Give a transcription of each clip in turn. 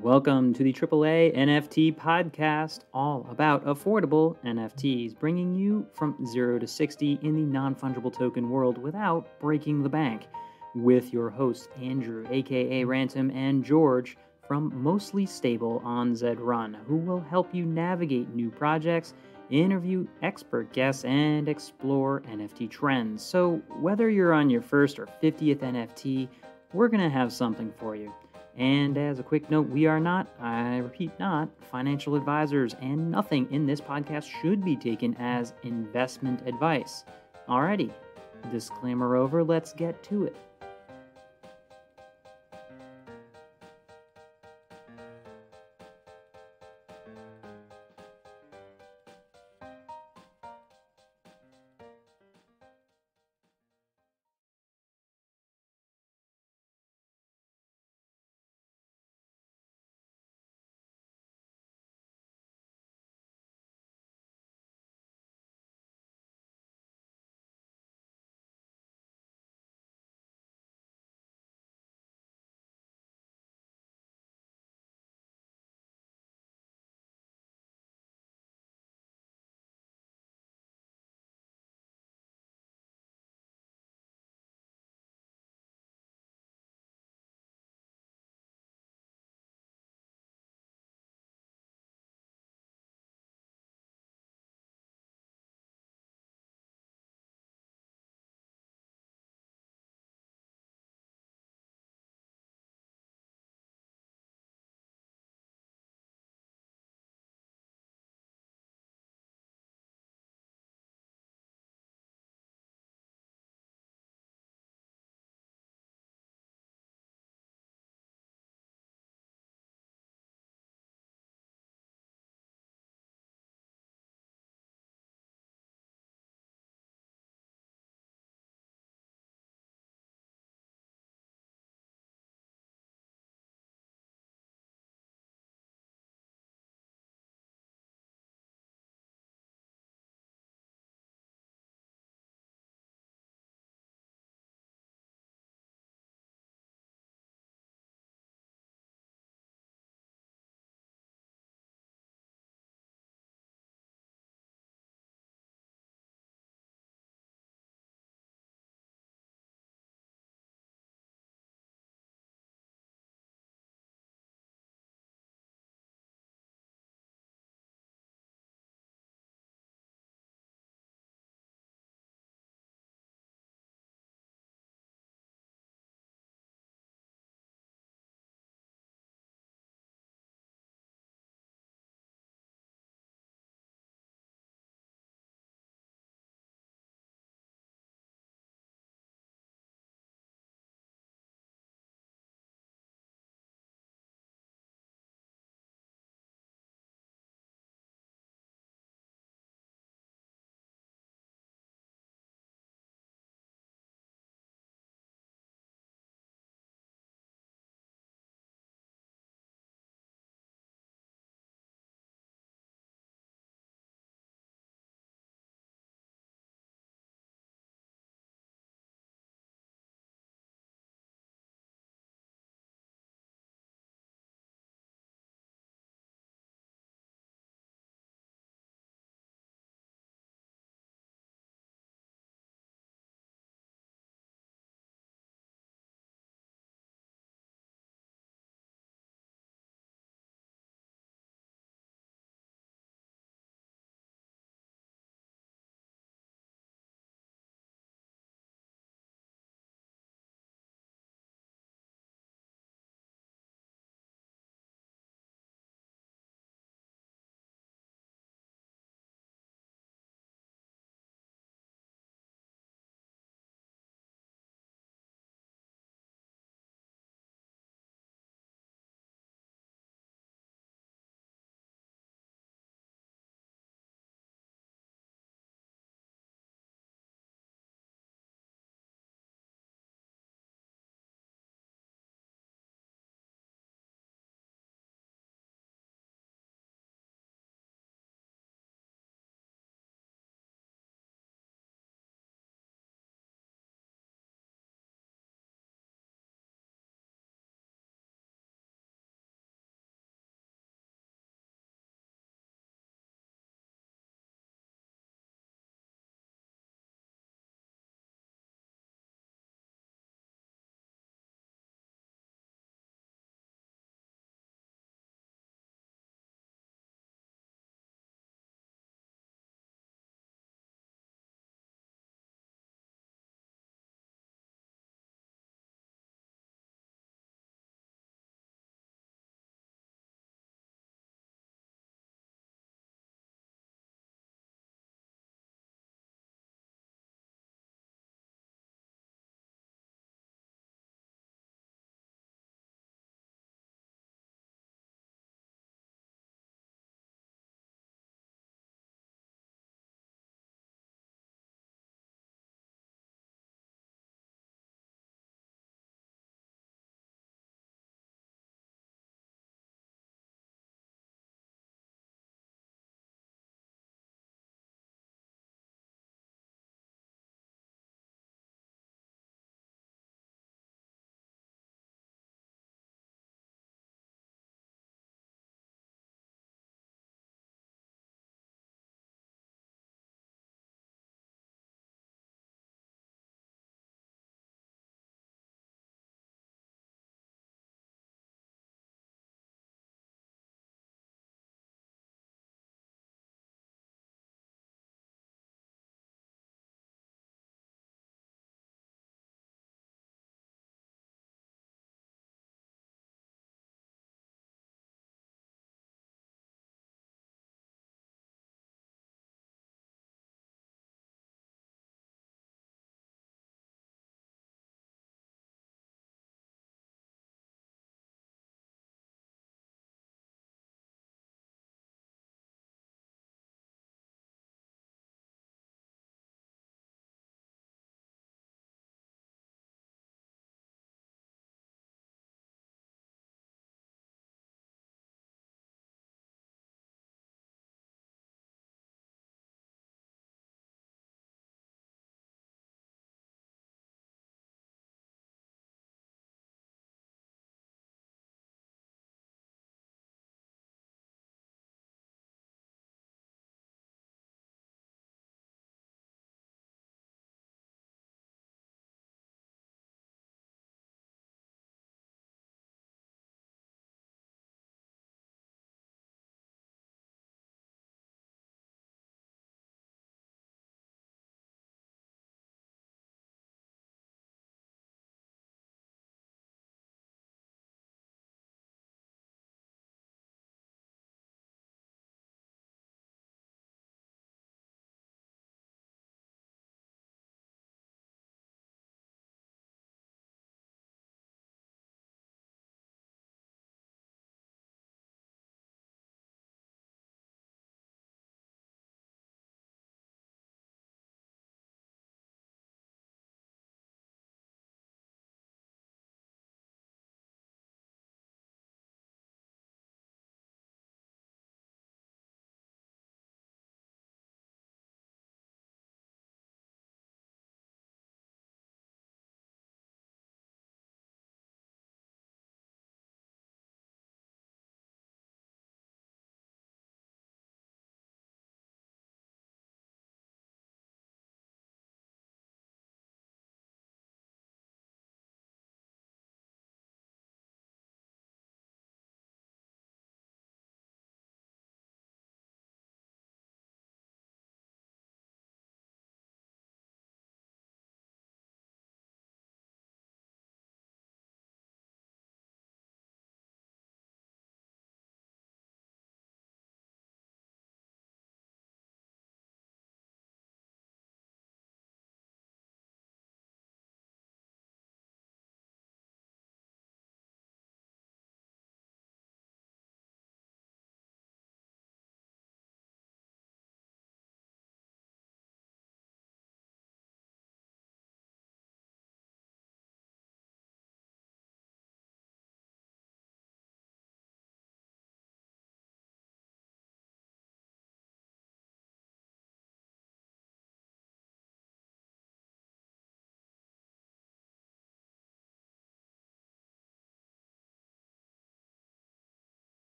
Welcome to the AAA NFT podcast, all about affordable NFTs, bringing you from 0 to 60 in the non fungible token world without breaking the bank. With your hosts, Andrew, aka Ransom, and George from Mostly Stable on Zed Run, who will help you navigate new projects, interview expert guests, and explore NFT trends. So, whether you're on your first or 50th NFT, we're going to have something for you. And as a quick note, we are not, I repeat, not financial advisors, and nothing in this podcast should be taken as investment advice. Alrighty, disclaimer over, let's get to it.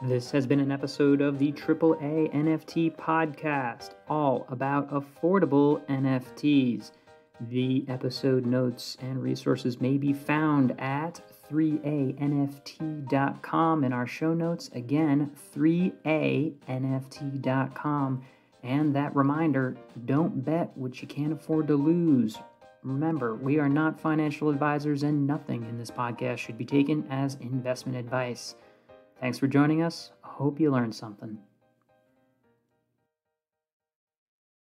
This has been an episode of the AAA NFT podcast, all about affordable NFTs. The episode notes and resources may be found at 3anft.com in our show notes. Again, 3anft.com. And that reminder don't bet what you can't afford to lose. Remember, we are not financial advisors, and nothing in this podcast should be taken as investment advice. Thanks for joining us. I hope you learned something.